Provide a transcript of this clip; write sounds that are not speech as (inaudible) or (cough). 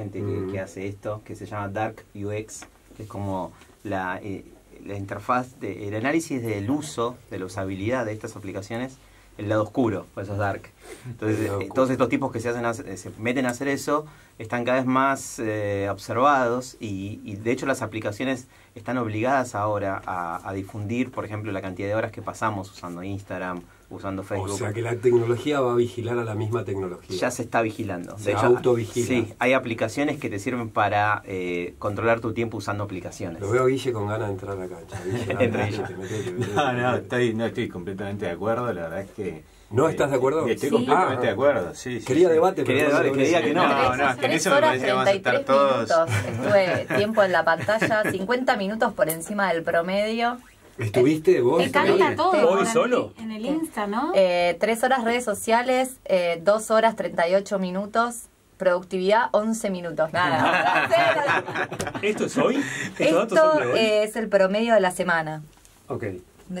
gente que, que hace esto, que se llama Dark UX, que es como la, eh, la interfaz, de, el análisis del uso, de la usabilidad de estas aplicaciones, el lado oscuro, por eso es Dark. Entonces, eh, todos estos tipos que se hacen hace- se meten a hacer eso están cada vez más eh, observados y, y, de hecho las aplicaciones están obligadas ahora a, a difundir, por ejemplo, la cantidad de horas que pasamos usando Instagram, usando O Facebook. sea que la tecnología va a vigilar a la misma tecnología. Ya se está vigilando. Se autovigila. Sí, hay aplicaciones que te sirven para eh, controlar tu tiempo usando aplicaciones. Lo veo a Guille con ganas de entrar a la cancha. Guille, (laughs) Entre metete, ellos. No, no, estoy, no estoy completamente de acuerdo, la verdad es que... ¿No estás de acuerdo? Estoy Sí. completamente Ah, de acuerdo, sí. sí, Quería sí. debate, Quería pero no debate, se que no. No, no, es que en Tres eso me horas parece que vamos a estar 33 todos... minutos. Estuve tiempo en la pantalla, 50 minutos por encima del promedio. ¿Estuviste vos? Te canta todo. ¿Hoy solo? En el Insta, ¿no? Eh, 3 horas redes sociales, eh, 2 horas 38 minutos. Productividad, 11 minutos. Nada. (laughs) ¿Esto es hoy? ¿Estos datos Esto son de hoy? es el promedio de la semana. Ok. Un